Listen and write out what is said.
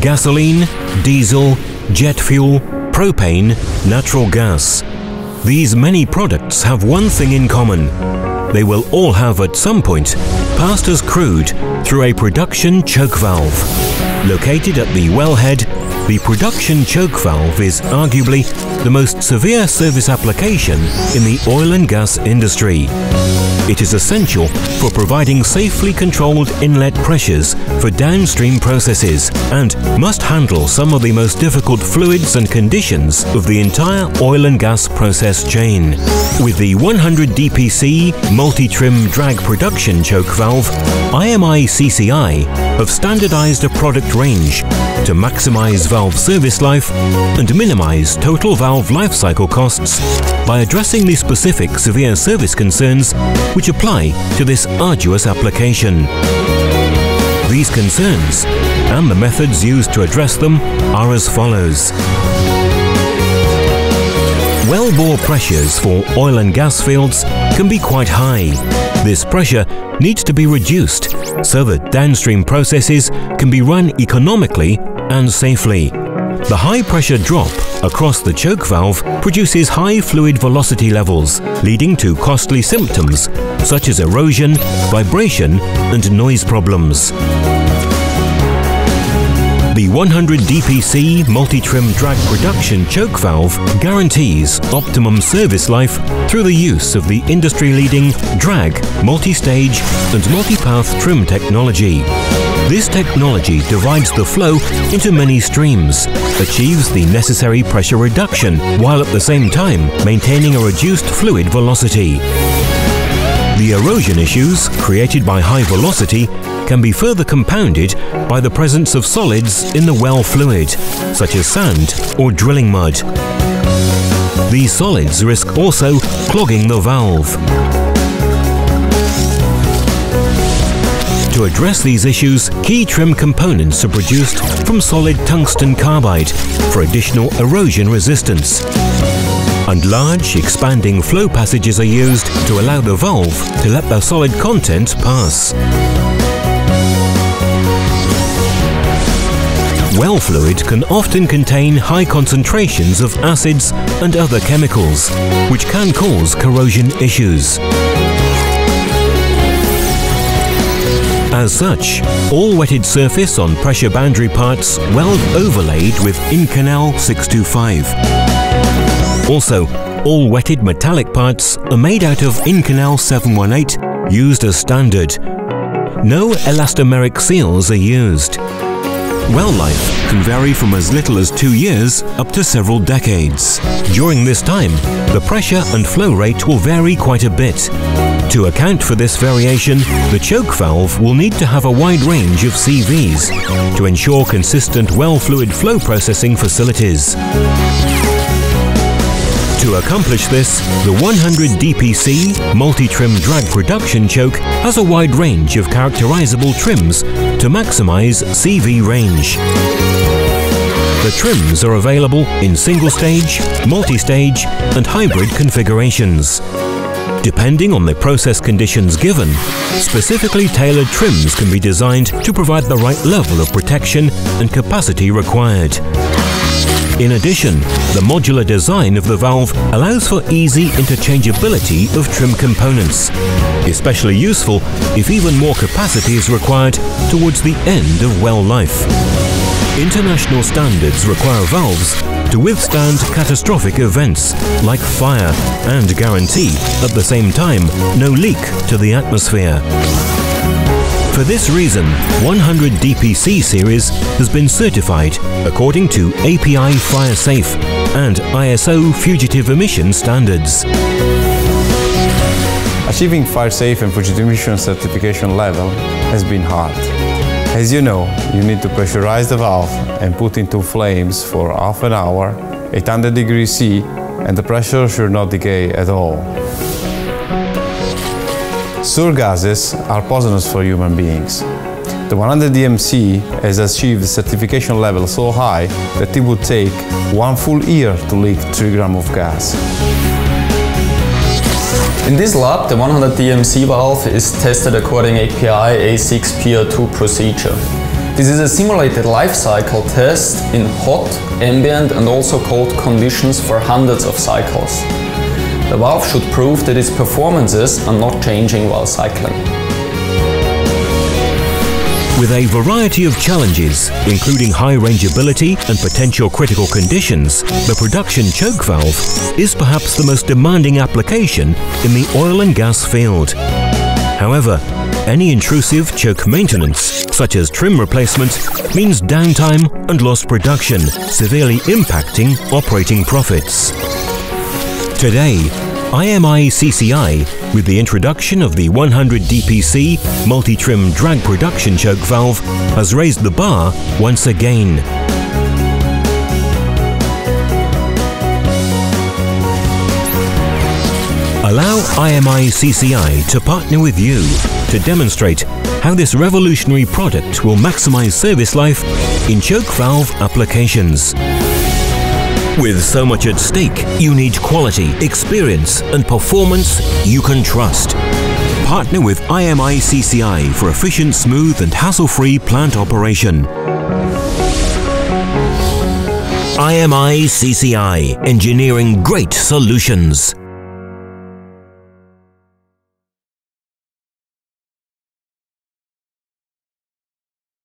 gasoline, diesel, jet fuel, propane, natural gas. These many products have one thing in common. They will all have at some point passed as crude through a production choke valve. Located at the wellhead, the production choke valve is arguably the most severe service application in the oil and gas industry. It is essential for providing safely controlled inlet pressures for downstream processes and must handle some of the most difficult fluids and conditions of the entire oil and gas process chain. With the 100 DPC multi-trim drag production choke valve, IMI CCI have standardized a product range to maximize valve service life and minimize total valve lifecycle costs by addressing the specific severe service concerns which apply to this arduous application. These concerns and the methods used to address them are as follows. Wellbore pressures for oil and gas fields can be quite high. This pressure needs to be reduced so that downstream processes can be run economically and safely. The high pressure drop across the choke valve produces high fluid velocity levels, leading to costly symptoms such as erosion, vibration and noise problems. The 100 DPC multi-trim drag production choke valve guarantees optimum service life through the use of the industry-leading drag, multi-stage and multi-path trim technology. This technology divides the flow into many streams, achieves the necessary pressure reduction, while at the same time maintaining a reduced fluid velocity. The erosion issues created by high velocity can be further compounded by the presence of solids in the well fluid, such as sand or drilling mud. These solids risk also clogging the valve. To address these issues, key trim components are produced from solid tungsten carbide for additional erosion resistance. And large, expanding flow passages are used to allow the valve to let the solid content pass. Well fluid can often contain high concentrations of acids and other chemicals, which can cause corrosion issues. As such, all wetted surface on pressure boundary parts weld overlaid with Inconel 625. Also, all wetted metallic parts are made out of Inconel 718 used as standard. No elastomeric seals are used. Well life can vary from as little as two years up to several decades. During this time, the pressure and flow rate will vary quite a bit. To account for this variation, the choke valve will need to have a wide range of CVs to ensure consistent well fluid flow processing facilities. To accomplish this, the 100 DPC multi-trim drag production choke has a wide range of characterizable trims to maximize CV range. The trims are available in single-stage, multi-stage and hybrid configurations. Depending on the process conditions given, specifically tailored trims can be designed to provide the right level of protection and capacity required. In addition, the modular design of the valve allows for easy interchangeability of trim components, especially useful if even more capacity is required towards the end of well life. International standards require valves to withstand catastrophic events like fire and guarantee, at the same time, no leak to the atmosphere. For this reason, 100 DPC series has been certified according to API Fire Safe and ISO Fugitive Emission standards. Achieving fire safe and fugitive emission certification level has been hard. As you know, you need to pressurize the valve and put into flames for half an hour, 800 degrees C, and the pressure should not decay at all. Sour gases are poisonous for human beings. The 100 DPC has achieved certification level so high that it would take one full year to leak 3 grams of gas. In this lab, the 100 DPC valve is tested according API A6PO2 procedure. This is a simulated life cycle test in hot, ambient and also cold conditions for hundreds of cycles. The valve should prove that its performances are not changing while cycling. With a variety of challenges, including high rangeability and potential critical conditions, the production choke valve is perhaps the most demanding application in the oil and gas field. However, any intrusive choke maintenance, such as trim replacement, means downtime and lost production, severely impacting operating profits. Today, IMI CCI, with the introduction of the 100 DPC multi-trim drag production choke valve, has raised the bar once again. Allow IMI CCI to partner with you to demonstrate how this revolutionary product will maximize service life in choke valve applications. With so much at stake, you need quality, experience and performance you can trust. Partner with IMI CCI for efficient, smooth and hassle-free plant operation. IMI CCI, engineering great solutions.